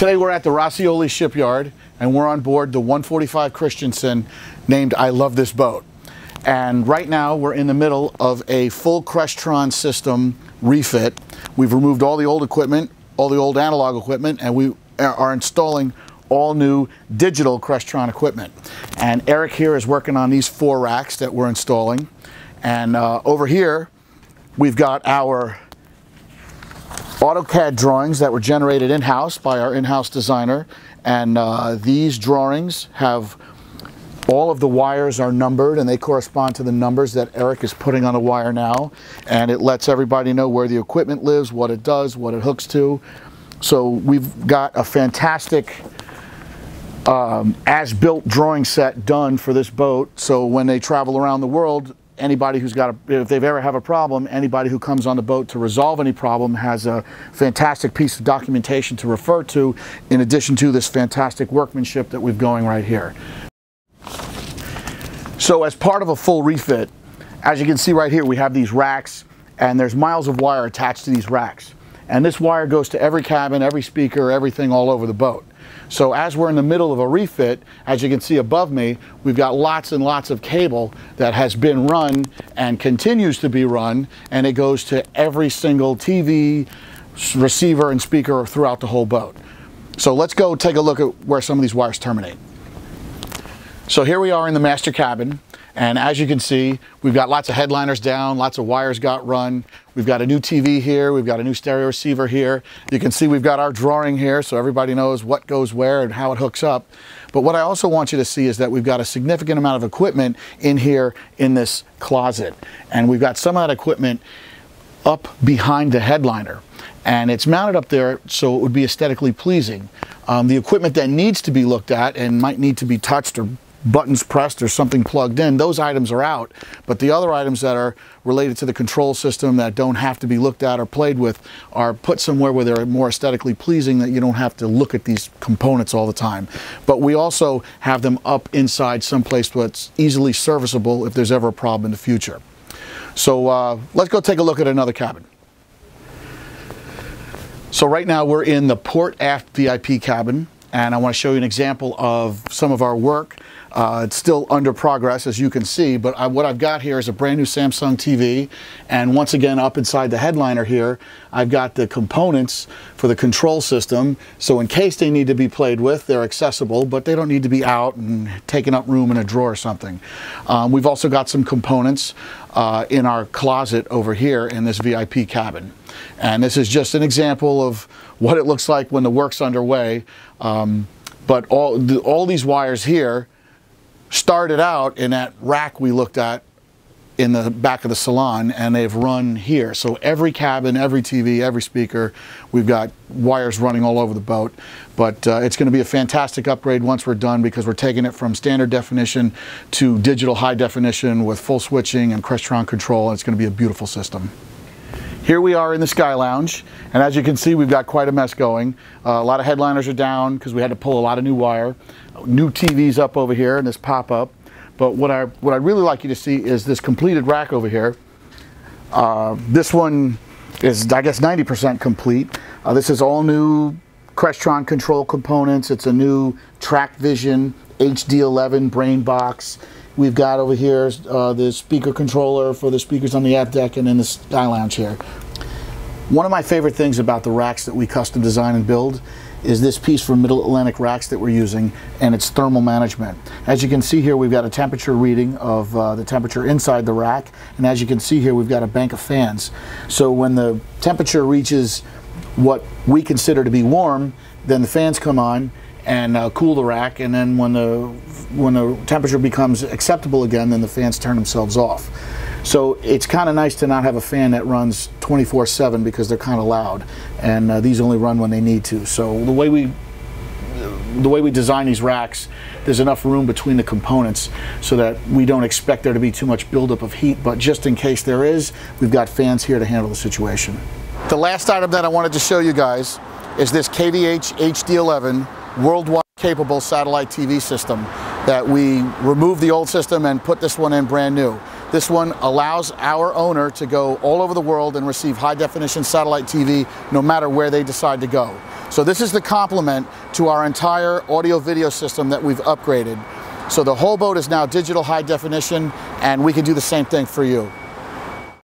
Today we're at the Roscioli shipyard and we're on board the 145 Christensen named I Love This Boat. And right now we're in the middle of a full Crestron system refit. We've removed all the old equipment, all the old analog equipment, and we are installing all new digital Crestron equipment. And Eric here is working on these four racks that we're installing. And uh, over here, we've got our AutoCAD drawings that were generated in-house by our in-house designer. And uh, these drawings have all of the wires are numbered and they correspond to the numbers that Eric is putting on the wire now. And it lets everybody know where the equipment lives, what it does, what it hooks to. So we've got a fantastic um, as-built drawing set done for this boat. So when they travel around the world anybody who's got a, if they've ever have a problem, anybody who comes on the boat to resolve any problem has a fantastic piece of documentation to refer to in addition to this fantastic workmanship that we've going right here. So as part of a full refit, as you can see right here, we have these racks and there's miles of wire attached to these racks. And this wire goes to every cabin, every speaker, everything all over the boat. So as we're in the middle of a refit, as you can see above me, we've got lots and lots of cable that has been run and continues to be run, and it goes to every single TV, receiver, and speaker throughout the whole boat. So let's go take a look at where some of these wires terminate. So here we are in the master cabin. And as you can see, we've got lots of headliners down, lots of wires got run. We've got a new TV here, we've got a new stereo receiver here. You can see we've got our drawing here so everybody knows what goes where and how it hooks up. But what I also want you to see is that we've got a significant amount of equipment in here in this closet. And we've got some of that equipment up behind the headliner and it's mounted up there so it would be aesthetically pleasing. Um, the equipment that needs to be looked at and might need to be touched or buttons pressed or something plugged in, those items are out. But the other items that are related to the control system that don't have to be looked at or played with are put somewhere where they're more aesthetically pleasing that you don't have to look at these components all the time. But we also have them up inside someplace that's easily serviceable if there's ever a problem in the future. So uh, let's go take a look at another cabin. So right now we're in the port aft VIP cabin and I want to show you an example of some of our work. Uh, it's still under progress as you can see, but I, what I've got here is a brand new Samsung TV and once again up inside the headliner here I've got the components for the control system so in case they need to be played with they're accessible but they don't need to be out and taking up room in a drawer or something. Um, we've also got some components uh, in our closet over here in this VIP cabin and this is just an example of what it looks like when the work's underway um, but all, the, all these wires here started out in that rack we looked at in the back of the salon and they've run here. So every cabin, every TV, every speaker, we've got wires running all over the boat. But uh, it's going to be a fantastic upgrade once we're done because we're taking it from standard definition to digital high definition with full switching and Crestron control. And it's going to be a beautiful system. Here we are in the Sky Lounge, and as you can see, we've got quite a mess going. Uh, a lot of headliners are down because we had to pull a lot of new wire. New TVs up over here and this pop-up. But what I what I really like you to see is this completed rack over here. Uh, this one is, I guess, 90% complete. Uh, this is all new Crestron control components. It's a new TracVision HD11 brain box. We've got over here uh, the speaker controller for the speakers on the aft deck and in the Sky Lounge here. One of my favorite things about the racks that we custom design and build is this piece from Middle Atlantic racks that we're using and its thermal management. As you can see here we've got a temperature reading of uh, the temperature inside the rack and as you can see here we've got a bank of fans. So when the temperature reaches what we consider to be warm then the fans come on and uh, cool the rack and then when the when the temperature becomes acceptable again then the fans turn themselves off so it's kind of nice to not have a fan that runs 24 7 because they're kind of loud and uh, these only run when they need to so the way we the way we design these racks there's enough room between the components so that we don't expect there to be too much buildup of heat but just in case there is we've got fans here to handle the situation the last item that I wanted to show you guys is this KVH HD11 worldwide capable satellite TV system that we removed the old system and put this one in brand new. This one allows our owner to go all over the world and receive high definition satellite TV no matter where they decide to go. So this is the complement to our entire audio video system that we've upgraded. So the whole boat is now digital high definition and we can do the same thing for you.